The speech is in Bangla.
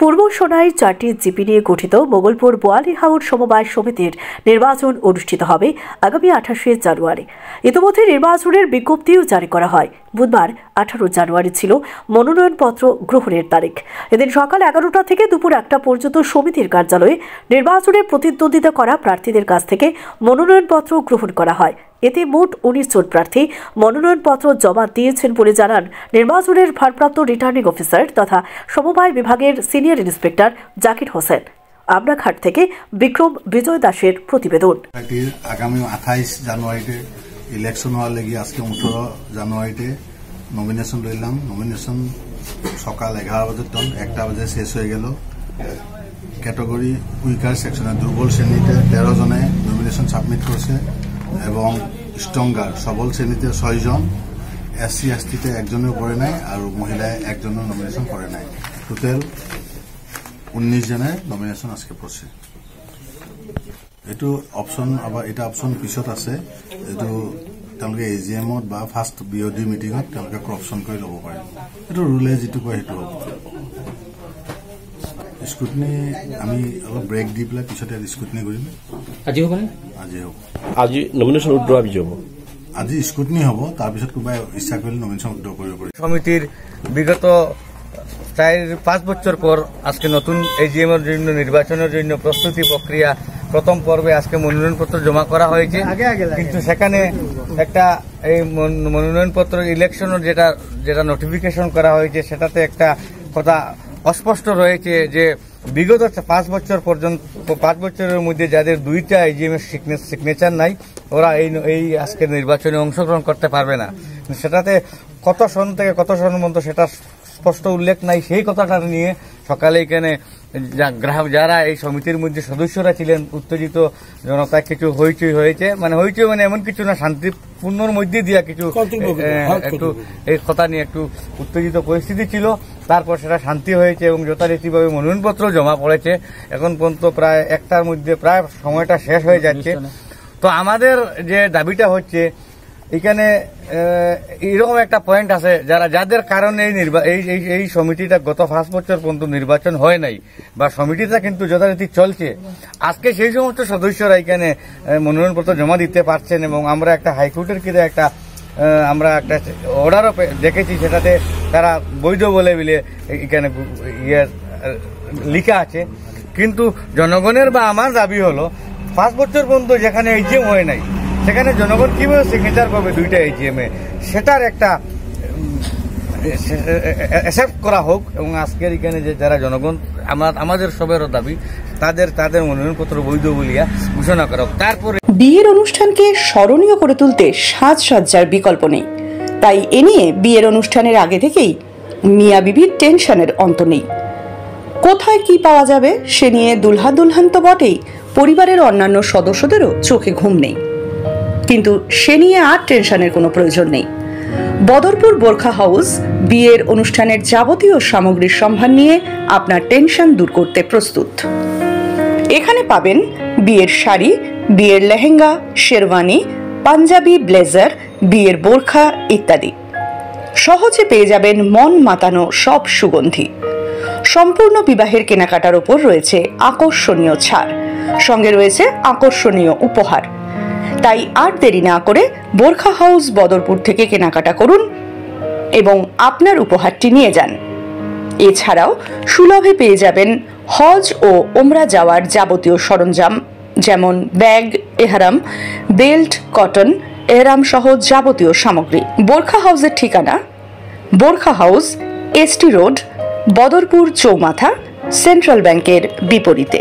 পূর্ব সোনাই চারটি জিপি নিয়ে গঠিত মোগলপুর বোয়ালি হাউট সমবায় সমিতির নির্বাচন অনুষ্ঠিত হবে আগামী আঠাশে জানুয়ারি। ইতিমধ্যে নির্বাচনের বিজ্ঞপ্তিও জারি করা হয়। বুধবার আঠারো জানুয়ারি ছিল মনোনয়নপত্র গ্রহণের তারিখ। এদিন সকাল এগারোটা থেকে দুপুর একটা পর্যন্ত সমিতির কার্যালয়ে নির্বাচনে প্রতিদ্বন্দ্বিতা করা প্রার্থীদের কাছ থেকে মনোনয়নপত্র গ্রহণ করা হয়। এতে মোট উনিশ জন প্রার্থী মনোনয়নপত্র জমা দিয়েছেন বলে জানান নির্বাচনের ভারপ্রাপ্ত রিটার্নিং অফিসার তথা সমবায় বিভাগের সিনিয়র ইন্সপেক্টর জাকির হোসেন। আমরাঘাট থেকে বিক্রম বিজয় দাসের প্রতিবেদন। আগামী আঠাইশ জানুয়ারিতে ইলেকশন হওয়ার লেগে আজকে ওঠর জানুয়ারিতে নমিনেশন লইলাম। নমিনেশন সকাল এগারো বাজে টন একটা বাজে শেষ হয়ে গেল। ক্যাটাগরি উইকার সেকশনে দুর্বল শ্রেণীতে তেরো জনে নমিনেশন সাবমিট করছে এবং স্ট্রঙ্গার সবল শ্রেণীতে ছয়জন এস সি এস টিতে একজনেও করে নাই আর মহিলায় একজনও নমিনেশন করে নাই। টোটেল উনিশ জনে নমিনেশন আজকে পড়ছে এইটো অপশ্যন আবার এটা অপশ্যন পিছত আছে। এইটো তেওঁলোকে এ জি এমত বা ফাৰ্ষ্ট বি অ' ডি মিটিঙত তেওঁলোকে কৰপশ্যন কৰি ল'ব পাৰে। এইটো ৰুলে যিটো কয় সেইটো হ'ব। স্কুটনি আমি অলপ ব্ৰেক দি পেলাই পিছতে স্কুটনি কৰিম। আজি হ'বনে? আজি হ'ব। আজি নমিনেশ্যন উইথড্ৰ আজি হ'ব। আজি স্কুটনি হ'ব তাৰপিছত কোনোবাই ইচ্ছা কৰিলে নমিনেশ্যন উইথড্ৰ কৰিব পাৰি সমিতিৰ বিগত প্ৰায় পাঁচ বছৰ পৰ আজকে নতুন এজিএম এৰ জন্য নিৰ্বাচনেৰ জন্য প্ৰস্তুতি প্ৰক্ৰিয়া প্রথম পর্বে আজকে মনোনয়নপত্র জমা করা হয়েছে। কিন্তু সেখানে একটা এই মন- মনোনয়নপত্র ইলেকশনের যেটা যেটা নোটিফিকেশন করা হয়েছে সেটাতে একটা কথা অস্পষ্ট রয়েছে যে বিগত পাঁচ বছর পর্যন্ত পাঁচ বছরের মধ্যে যাদের দুইটা এজিএম এর সিগনেচার নাই ওরা এই এই আজকের নির্বাচনে অংশগ্রহণ করতে পারবে না। সেটাতে কত সন থেকে কত সন মতো সেটা স্পষ্ট উল্লেখ নাই সেই কথাটা নিয়ে সকালে এখানে যা- গ্রাহক যারা এই সমিতির মধ্যে সদস্যরা ছিলেন উত্তেজিত জনতা কিছু হইচই হয়েছে। মানে হইচই মানে এমন কিছু না শান্তিপূর্ণর মধ্যে দিয়া কিছু একটু এই কথা নিয়ে একটু উত্তেজিত পরিস্থিতি ছিল। তারপর সেটা শান্তি হয়েছে এবং যথারীতিভাবে মনোনয়নপত্র জমা পড়েছে। এখন পর্যন্ত প্রায় একটার মধ্যে প্রায় সময়টা শেষ হয়ে যাচ্ছে। তো আমাদের যে দাবিটা হচ্ছে এখানে এরকম একটা পয়েন্ট আছে, যারা, যাদের কারণে এই এই, এই- এই সমিতিটা গত পাঁচ বছর পর্যন্ত নির্বাচন হয় নাই, বা সমিতিটা কিন্তু যথারীতি চলছে। আজকে সেই সমস্ত সদস্যরা এখানে মনোনয়নপত্র জমা দিতে পারছেন এবং আমরা একটা হাইকোর্টের কিরে একটা আমরা একটা অর্ডারও দেখেছি, সেটাতে তারা বৈধ বলে বলে এখানে ইয়ে লিখা আছে। কিন্তু জনগণের বা আমার দাবি হলো, পাঁচ বছর পর্যন্ত যেখানে এজিএম হয় নাই সেখানে জনগণ কীভাবে সিগনেচার পাবে দুইটা এজিএম সেটার একটা অ্যাকসেপ্ট করা হোক এবং আজকের এখানে যে যারা জনগণ আমাদের সবেরও দাবি, তাদের তাদের মনোনয়নপত্র বৈধ বলিয়া ঘোষণা করা হোক। তারপরে বিয়ের অনুষ্ঠানকে স্মরণীয় করে তুলতে সাজসজ্জার বিকল্প নেই। তাই এ নিয়ে বিয়ের অনুষ্ঠানের আগে থেকেই মিয়া বিবির টেনশনের অন্ত নেই। কোথায় কি পাওয়া যাবে, সে নিয়ে দুলহা দুলহান তো বটেই পরিবারের অন্যান্য সদস্যদেরও চোখে ঘুম নেই। কিন্তু সে নিয়ে আর টেনশনের কোনো প্রয়োজন নেই। বদরপুর বোরখা হাউস বিয়ের অনুষ্ঠানের যাবতীয় সামগ্রীর সম্ভার নিয়ে আপনার টেনশন দূর করতে প্রস্তুত। এখানে পাবেন বিয়ের শাড়ি, বিয়ের লেহেঙ্গা, শেরওয়ানি, পাঞ্জাবি, ব্লেজার, বিয়ের বোরখা ইত্যাদি। সহজে পেয়ে যাবেন মন মাতানো সব সুগন্ধি। সম্পূর্ণ বিবাহের কেনাকাটার ওপর রয়েছে আকর্ষণীয় ছাড়। সঙ্গে রয়েছে আকর্ষণীয় উপহার। তাই আর দেরি না করে বোরখা হাউস বদরপুর থেকে কেনাকাটা করুন এবং আপনার উপহারটি নিয়ে যান। এছাড়াও সুলভে পেয়ে যাবেন হজ ও ওমরা যাওয়ার যাবতীয় সরঞ্জাম, যেমন ব্যাগ, এহারাম, বেল্ট, কটন, এহরাম সহ যাবতীয় সামগ্রী। বোরখা হাউসের ঠিকানা? Borkha house, ST road, Badarpur চৌমাথা, সেন্ট্রাল ব্যাংকের বিপরীতে।